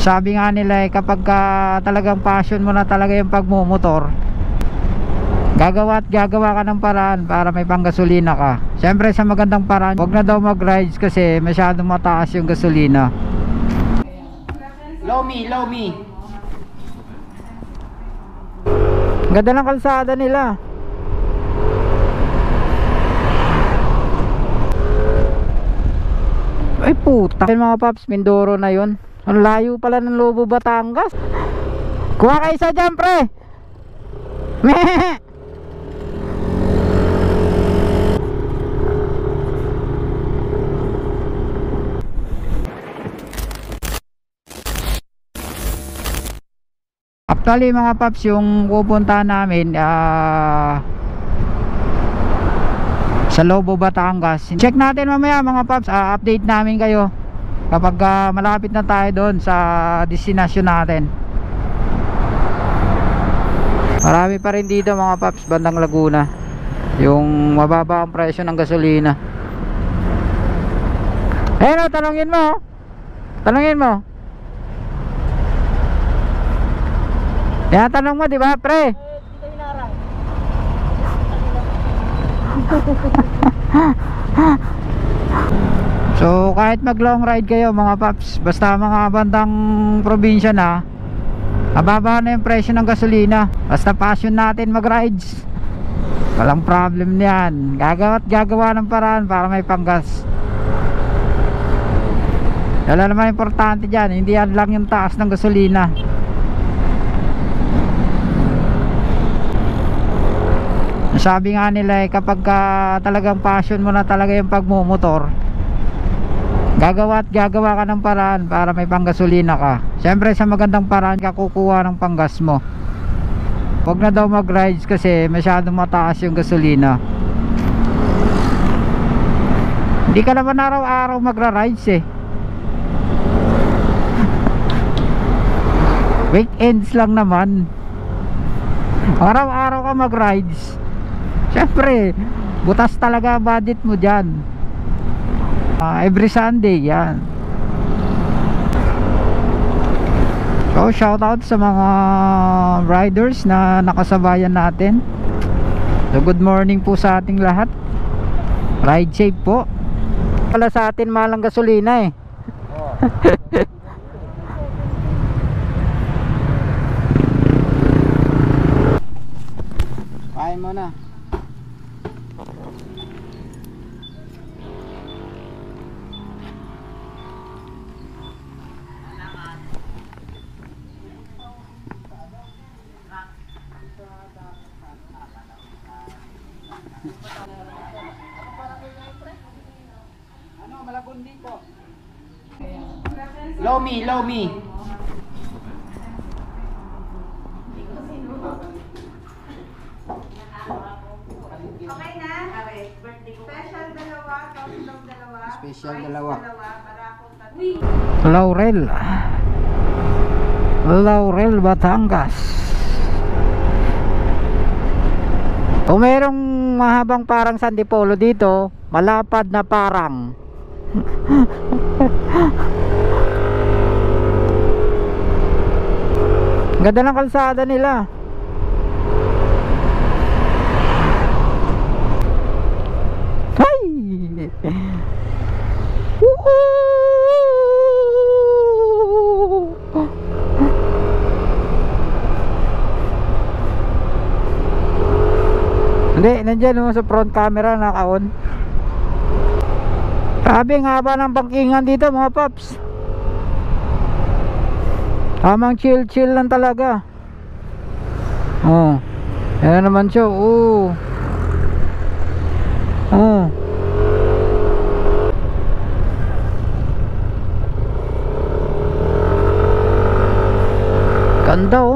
Sabi nga nila eh, kapag ka talagang passion mo na talaga yung pagmumotor, gagawa at gagawa ka ng paraan para may panggasolina ka. Siyempre sa magandang paraan, wag na daw mag-rides kasi masyadong mataas yung gasolina. Low me, low me. Ganda ng kalsada nila. Ay puta. Ayun mga paps, Mindoro na yon. Ang layo pala ng Lobo, Batangas. Kuha ka isa dyan, pre. Meh. Actually mga paps yung pupunta namin ah sa Lobo Batangas. Check natin mamaya mga paps, ah, update namin kayo kapag ah, malapit na tayo doon sa destination natin. Marami pa rin dito mga paps bandang Laguna. Yung mababa ang presyo ng gasolina. Eh no, tanongin mo. oh. Tanongin mo. Yan tanong mo, di ba, pre? so, kahit mag long ride kayo mga paps, basta mga bandang probinsya na, mababa na yung presyo ng gasolina. Basta passion natin mag-rides. Walang problem niyan. Gagawa at gagawa ng paraan para may panggas. Wala naman importante dyan, hindi yan lang yung taas ng gasolina. Sabi nga nila eh, kapag ka talagang passion mo na talaga yung pagmumotor, gagawa at gagawa ka ng paraan para may panggasolina ka. Siyempre sa magandang paraan ka kukuha ng panggas mo. Huwag na daw mag-rides kasi masyadong mataas yung gasolina. Hindi ka naman araw-araw magra-rides eh. Weekends lang naman. Araw-araw ka mag-rides. Siyempre, butas talaga budget mo dyan. Ah, every Sunday, yan. So, shout out sa mga riders na nakasabayan natin. So, good morning po sa ating lahat. Ride safe po. Pala sa atin malang gasolina eh. Kain mo na. Low me. Okay na? Okay. Special dalawa, toast dalawa. Special dalawa. Laurel. Laurel, Batangas. Kung merong mahabang parang San Dipolo dito, malapad na parang. Ganda ng kalsada nila. Hay! Hindi, nandyan naman sa front camera naka-on. Grabe ang haba ng bangkingan dito mga paps. Tamang chill chill lang talaga. Oh. Ayan naman siya. Oh. Oh. Ganda oh.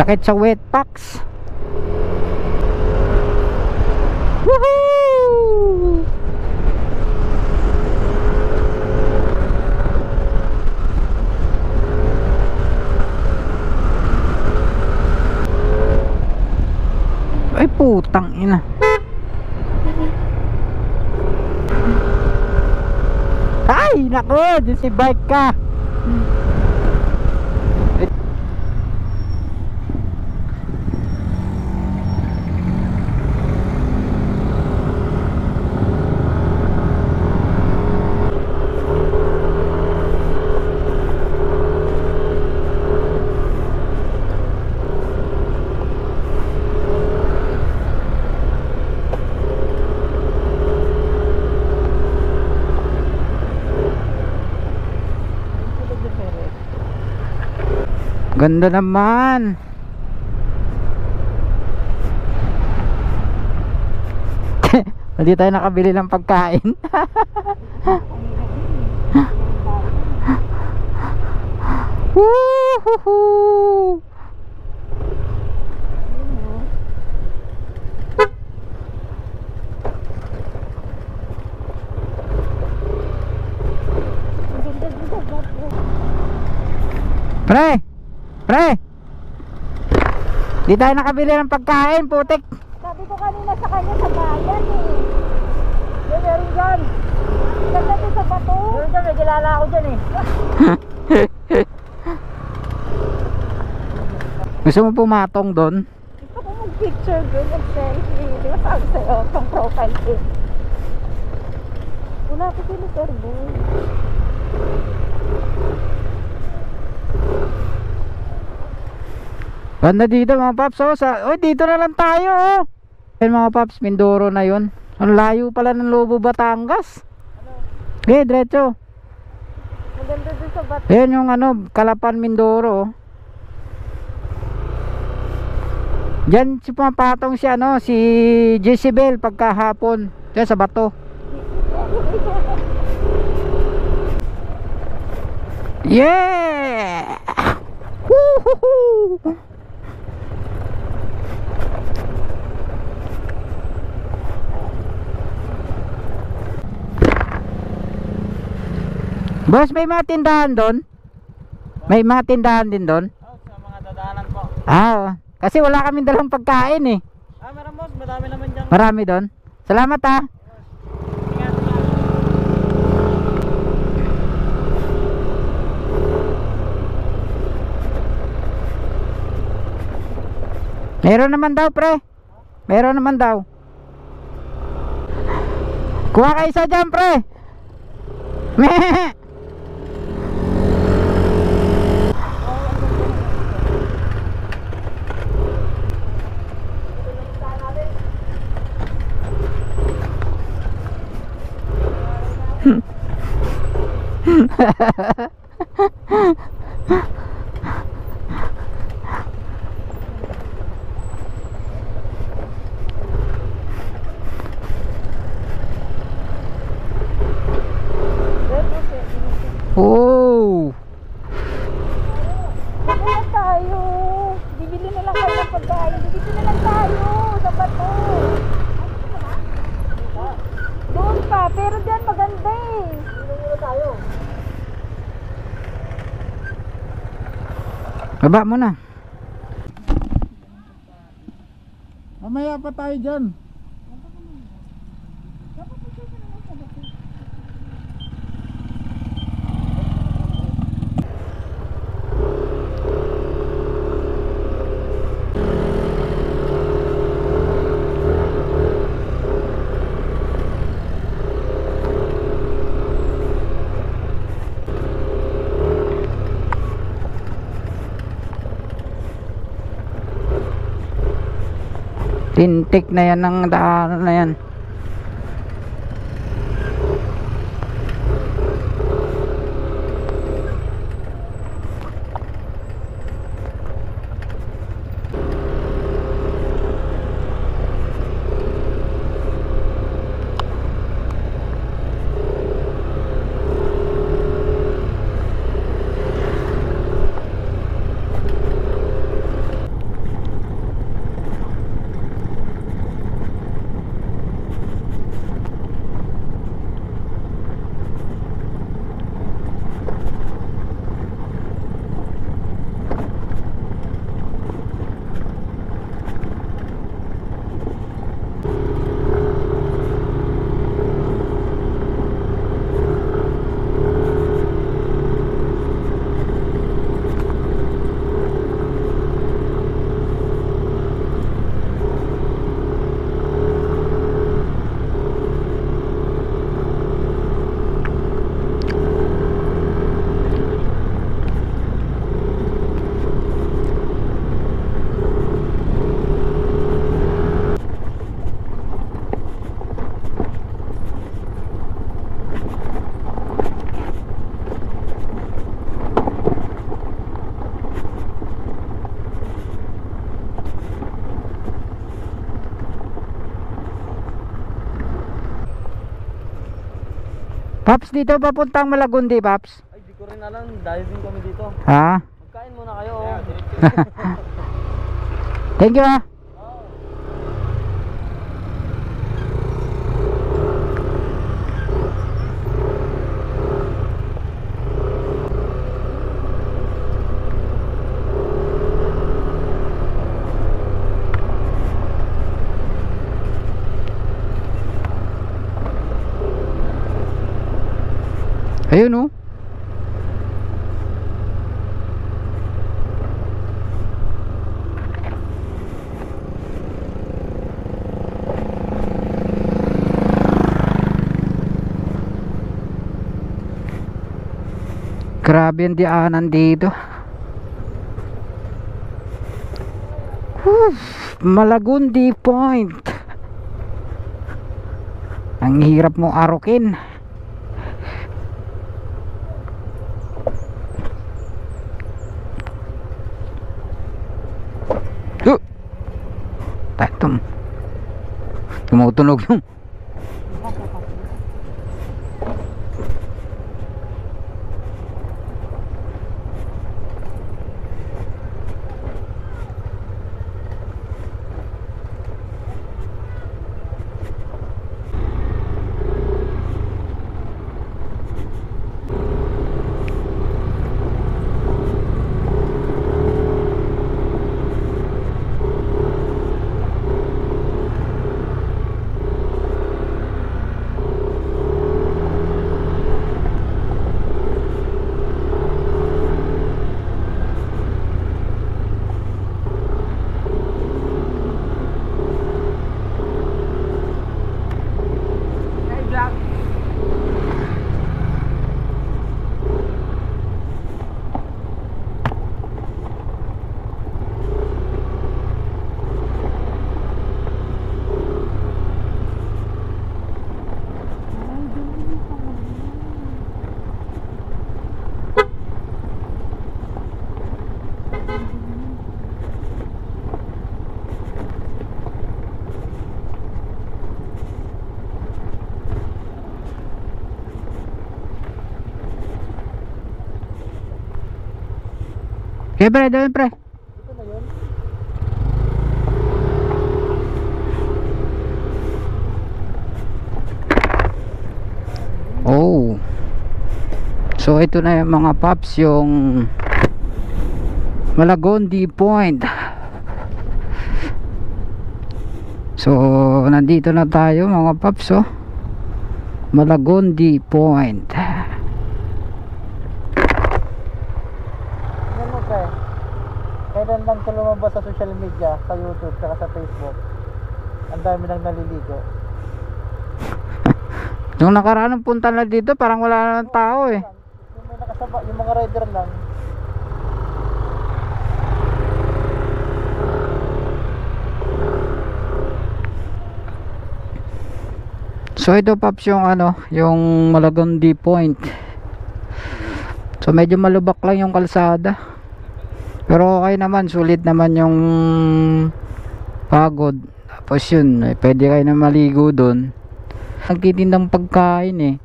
Sakit sa wet packs. Woohoo! Ay putang ina. Ay, nako, si bike ka. Ganda naman. Hindi tayo nakabili ng pagkain. Woohoo! Pre! Pre! Di tayo nakabili ng pagkain, putik. Sabi ko kanina sa kanya sa bayan eh. Yan, meron dyan. Ganda din sa bato. Meron dyan, may kilala ako dyan eh. Gusto mo pumatong doon? Gusto ko mag-picture doon, mag-selfie. Di ba sabi sa'yo, pang profile pic. Wala ko sila turbo. Banda dito mga paps, oh. Sa, oh, dito na lang tayo, oh. Yan mga paps, Mindoro na yon. Ang layo pala ng Lobo, Batangas. Okay, diretso. Maganda din sa bato. Ayan yung ano, Kalapan, Mindoro, oh. Diyan si pumapatong si ano, si Jezebel pagkahapon. Diyan sa bato. Yeah! Woohoo! Boss, may mga tindahan doon? May mga tindahan din doon? Oh, sa mga dadaanan po. Ah, oo. kasi wala kaming dalang pagkain eh. Ah, meron boss, madami naman dyan. Marami doon. Salamat ah. Ingat na. Meron naman daw, pre. Meron naman daw. Kuha ka isa dyan, pre. Meh. ha ha ha Baba mo na. Mamaya pa tayo dyan. Tintik na yan ng daanan na yan. Paps, dito ba puntang Malagundi, Paps? Ay, di ko rin alam. Dahil din kami dito. Ha? Magkain muna kayo. oh. Thank you, ah. Ayun oh. Grabe ang dianan dito. Whew, Malagundi Point. Ang hirap mo arukin. Oh! Tatum. Tumutunog yung Okay, pre, doon, pre. Ito na yun. Oh. So ito na yung mga paps yung Malagondi Point. So nandito na tayo mga paps oh. Malagondi Point. Yan mo, pre. Kailan lumabas sa social media, sa YouTube, saka sa Facebook. Ang dami nang naliligo. Yung nakaraan ng punta na dito parang wala na tao eh. Yung may nakasaba, yung mga rider lang. So ito paps yung ano, yung Malagondi Point. So medyo malubak lang yung kalsada. Pero okay naman, sulit naman yung pagod. Tapos yun, eh, pwede kayo na maligo doon. Nagtitindang pagkain eh.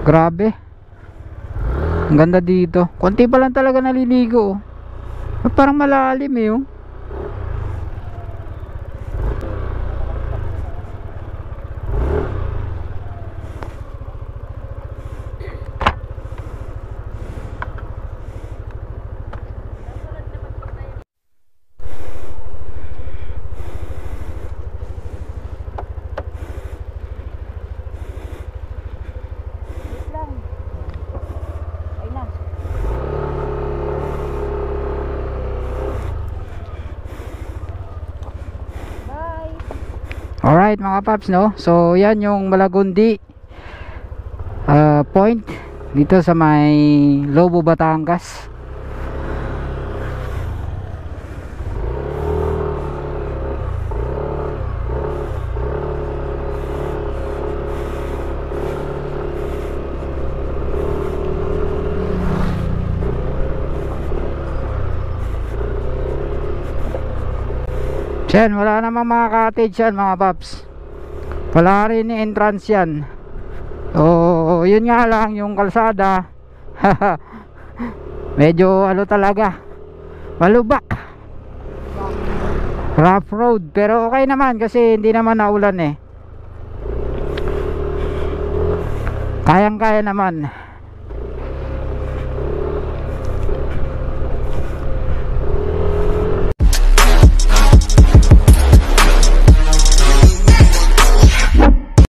Grabe. Ang ganda dito. Konti pa lang talaga naliligo. oh. Parang malalim eh. Oh. Wait lang. Ay na. Bye. Alright mga paps no. So yan yung Malagundi uh, point dito sa may Lobo Batangas. Yan, wala namang mga cottage yan mga paps. Wala rin ni entrance yan. O, yun nga lang yung kalsada. Medyo ano talaga. Malubak. Rough road. Pero okay naman kasi hindi naman naulan eh. Kayang kaya naman.